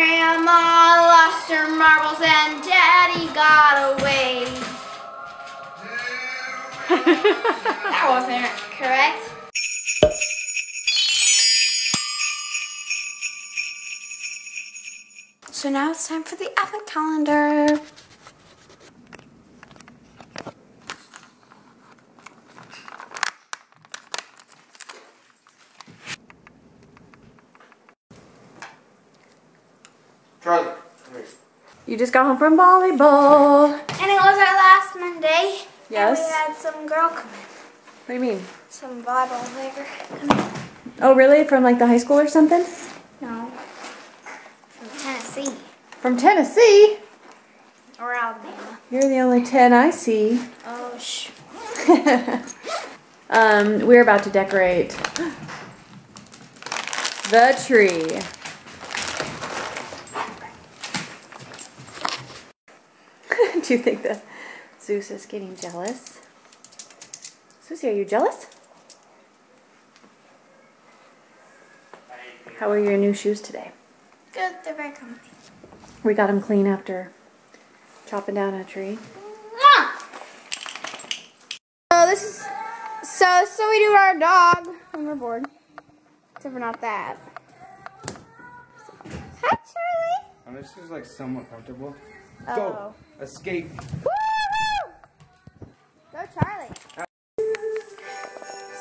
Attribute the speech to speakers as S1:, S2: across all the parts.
S1: Grandma lost her marbles and Daddy got away. that wasn't correct. So now it's time for the advent calendar.
S2: Charlie, come here.
S3: You just got home from volleyball.
S1: And it was our last Monday.
S3: Yes.
S1: And we had some girl come in.
S3: What do you mean?
S1: Some volleyball player come in.
S3: Oh, really? From like the high school or something?
S1: No. From Tennessee.
S3: From Tennessee?
S1: Or Alabama.
S3: You're the only 10 I see.
S1: Oh, sh.
S3: um, we're about to decorate the tree. Do you think that Zeus is getting jealous? Susie, are you jealous? How are your new shoes today?
S1: Good, they're very comfy.
S3: We got them clean after chopping down a tree.
S1: So this is so so we do our dog when we're bored. Except for not that. Hi Charlie.
S2: Oh, this is like somewhat comfortable.
S1: Oh.
S2: Go! Escape!
S1: Woo! Go Charlie.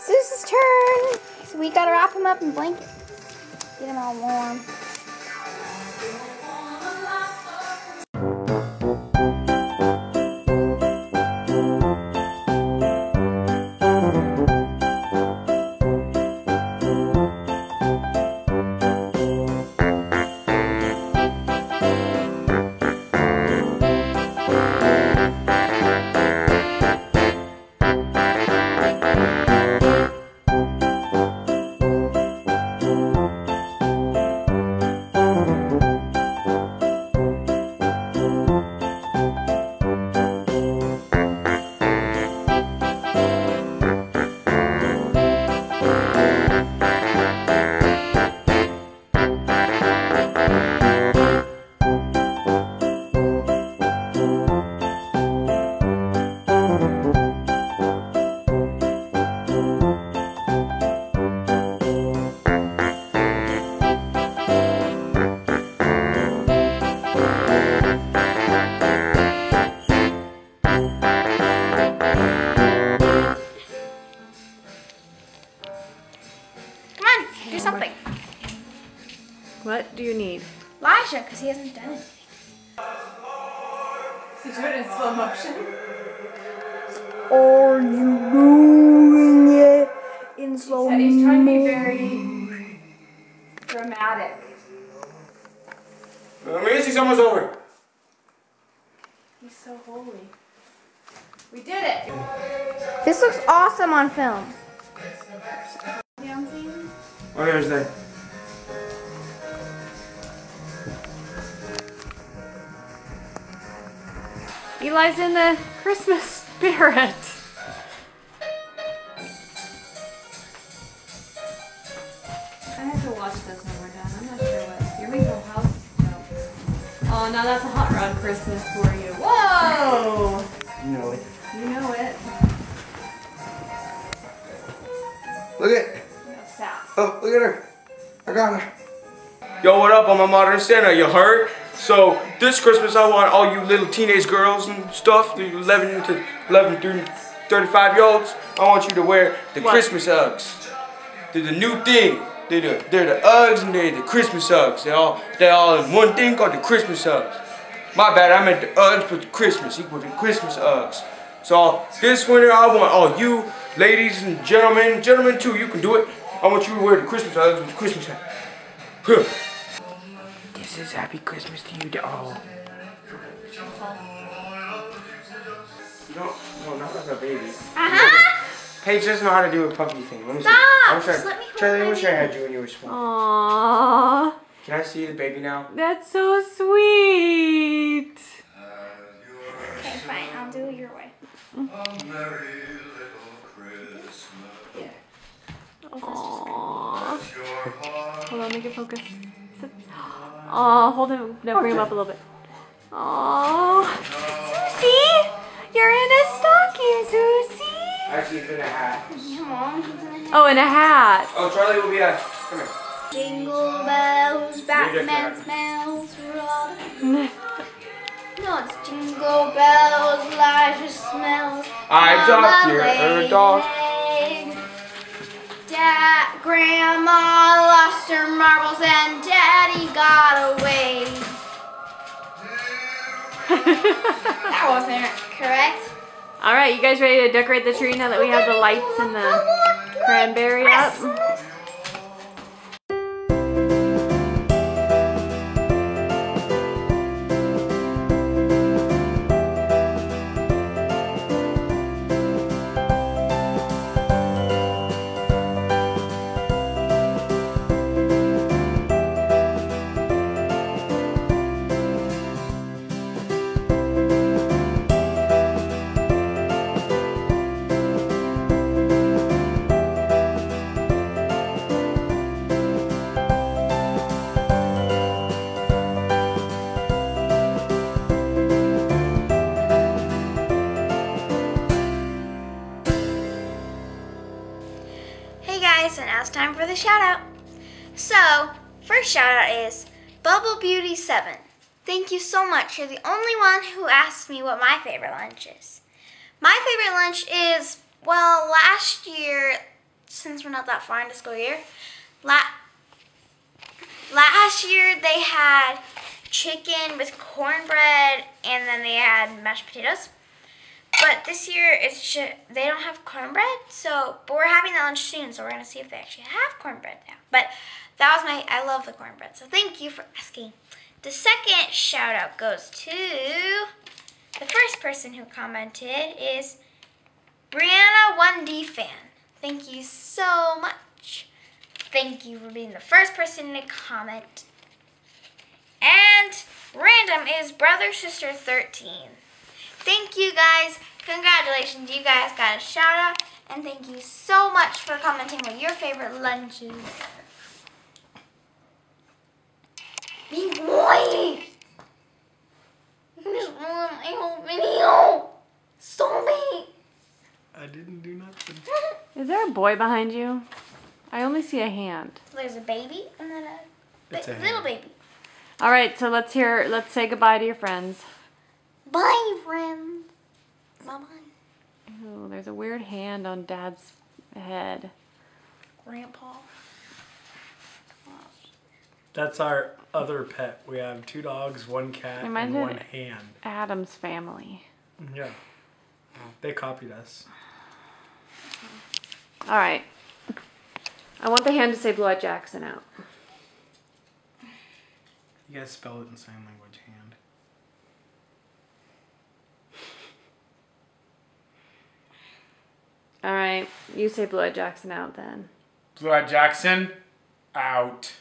S1: Zeus's turn. So we gotta wrap him up in blanket. Get him all warm. Do something.
S3: What do you need?
S1: Elijah, because he hasn't done it.
S3: To do it in slow motion.
S1: Are you doing it in slow motion?
S3: He's trying to be very dramatic.
S2: Let me see someone's over.
S3: He's so holy. We did it!
S1: This looks awesome on film.
S2: Oh, there's that.
S3: Eli's in the Christmas spirit. I have to watch this when we're done. I'm not sure what. Here we go. House. Oh, no. Oh, now that's a hot rod Christmas for you. Whoa!
S2: You know it. Oh, look at her. I got her. Yo, what up? I'm a modern Santa. You heard? So this Christmas, I want all you little teenage girls and stuff, the 11 to 11 through 35 year olds. I want you to wear the
S3: What?
S2: Christmas Uggs. They're the new thing. They're the, they're the Uggs and they're the Christmas Uggs. They're all they're all in one thing called the Christmas Uggs. My bad, I meant the Uggs, but the Christmas equal the Christmas Uggs. So this winter, I want all you ladies and gentlemen, gentlemen too, you can do it. I want you to wear the Christmas Uggs with the Christmas hat. Huh. This is Happy Christmas to you, doll. No, no, not like a baby.
S1: Uh-huh.
S2: Paige doesn't know how to do a puppy thing. Let me
S1: Stop!
S2: see. I'm sorry.
S1: let me
S2: Charlie, I wish I had you when you were small.
S3: Aww.
S2: Can I see the baby now?
S3: That's so sweet.
S1: Okay, fine. I'll do it your way.
S3: Aww. Hold on, make it focus. Oh, hold him. No, bring him up a little bit. Oh, Susie, you're in a stocking, Susie.
S2: Actually, it's in a hat.
S1: Yeah, Mom, he's in a
S3: Oh, in a hat.
S2: Oh, Charlie will be a. Come here.
S1: Jingle bells,
S2: Batman
S1: Batman smells robin. No, it's jingle bells, Elijah smells.
S2: I
S1: Mama
S2: dropped your
S1: laid
S2: dog.
S1: Grandma lost her marbles and Daddy got away. That wasn't correct.
S3: All right, you guys ready to decorate the tree now that we have the lights and the cranberry up?
S1: Guys, and now it's time for the shout out. So, first shout out is Bubble Beauty 7. Thank you so much. You're the only one who asked me what my favorite lunch is. My favorite lunch is, well, last year, since we're not that far into school year, la- last year they had chicken with cornbread and then they had mashed potatoes. But this year it's just, they don't have cornbread, so but we're having that lunch soon, so we're gonna see if they actually have cornbread now. But that was my I love the cornbread, so thank you for asking. The second shout out goes to the first person who commented is Brianna 1D fan. Thank you so much. Thank you for being the first person to comment. And random is brother sister 13. Thank you guys. Congratulations. You guys got a shout out. And thank you so much for commenting what your favorite lunches are. Be quiet. You just ruined my whole video. Stop it.
S4: I didn't do nothing.
S3: Is there a boy behind you? I only see a hand.
S1: There's a baby and then a, ba-
S4: a
S1: little
S4: hand.
S1: baby.
S3: All right, so let's hear. Let's say goodbye to your friends.
S1: Bye, friends. Bye bye.
S3: Oh, there's a weird hand on Dad's head.
S1: Grandpa.
S4: That's our other pet. We have two dogs, one cat,
S3: Reminds
S4: and one hand.
S3: Addams Family.
S4: Yeah. They copied us.
S3: All right. I want the hand to say Blue Eyed Jackson out.
S4: You guys spell it in sign language hand.
S3: All right, you say Blue Eyed Jackson out then.
S4: Blue Eyed Jackson, out.